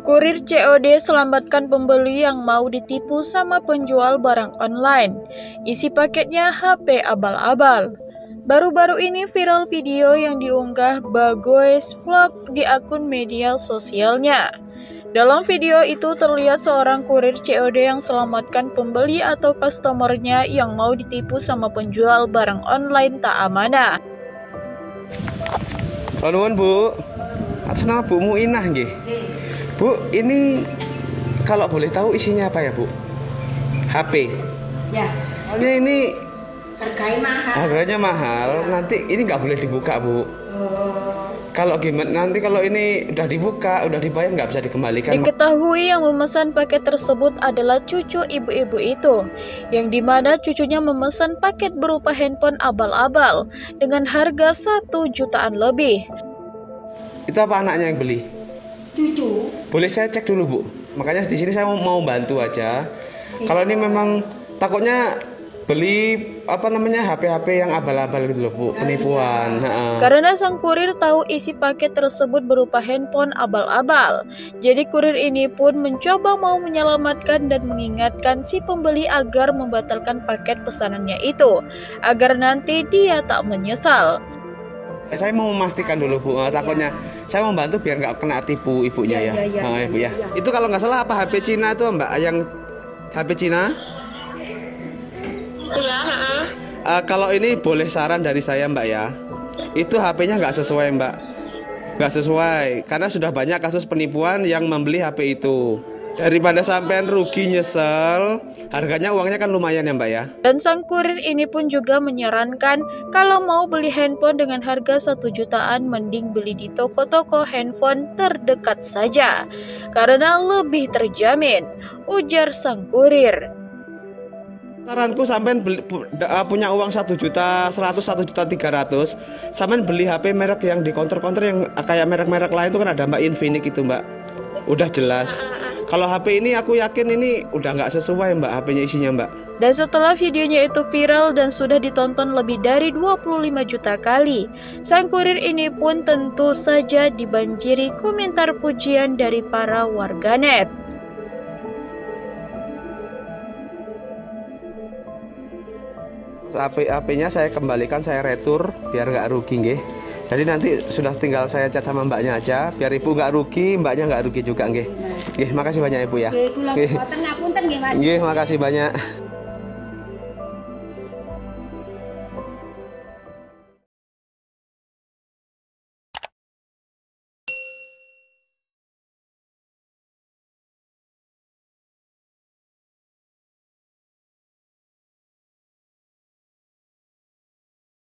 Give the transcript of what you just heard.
Kurir COD selamatkan pembeli yang mau ditipu sama penjual barang online. Isi paketnya HP abal-abal. Baru-baru ini viral video yang diunggah Bagoes Vlog di akun media sosialnya. Dalam video itu terlihat seorang kurir COD yang selamatkan pembeli atau customernya yang mau ditipu sama penjual barang online tak amanah. Nuwun Bu. Atas nama Bu Muinah nggih. Bu, ini kalau boleh tahu isinya apa ya, Bu? HP. Ya, Soalnya ini harganya mahal. harganya mahal, nanti ini nggak boleh dibuka, Bu. Oh, Kalau gimana nanti kalau ini udah dibuka, udah dibayar nggak bisa dikembalikan. Diketahui yang memesan paket tersebut adalah cucu ibu-ibu itu, yang di mana cucunya memesan paket berupa handphone abal-abal dengan harga satu jutaan lebih. Itu apa anaknya yang beli? cucu. Boleh saya cek dulu, Bu. Makanya di sini saya mau, mau bantu aja. Kalau ini memang takutnya beli apa namanya HP-HP yang abal-abal gitu loh, Bu, penipuan. Heeh. Karena sang kurir tahu isi paket tersebut berupa handphone abal-abal, jadi kurir ini pun mencoba mau menyelamatkan dan mengingatkan si pembeli agar membatalkan paket pesanannya itu, agar nanti dia tak menyesal. Saya mau memastikan dulu Bu, Eh, takutnya saya mau bantu biar nggak kena tipu ibunya Iya, ya. iya, iya, Nah, iya, Ibu ya. iya. Itu kalau nggak salah apa HP Cina itu Mbak? Yang HP Cina? Iya. Eh, kalau ini boleh saran dari saya Mbak ya. Itu HP-nya nggak sesuai Mbak. Nggak sesuai karena sudah banyak kasus penipuan yang membeli HP itu. Daripada sampean rugi nyesel, harganya uangnya kan lumayan ya Mbak ya. Dan sang kurir ini pun juga menyarankan kalau mau beli handphone dengan harga satu jutaan mending beli di toko-toko handphone terdekat saja karena lebih terjamin, ujar sang kurir. Saranku sampean beli, uh, punya uang satu juta seratus satu juta tiga ratus, sampean beli HP merek yang di counter-counter yang kayak merek-merek lain itu kan ada Mbak Infinix itu Mbak, udah jelas. Kalau HP ini aku yakin ini udah nggak sesuai Mbak HP-nya isinya Mbak. Dan setelah videonya itu viral dan sudah ditonton lebih dari 25 juta kali, sang kurir ini pun tentu saja dibanjiri komentar pujian dari para warganet. HP HP-nya saya kembalikan saya retur biar nggak rugi nggih. Jadi nanti sudah tinggal saya cat sama mbaknya aja biar ibu nggak rugi, mbaknya nggak rugi juga nggih. Nggih, makasih banyak ibu ya. Nggih, makasih banyak.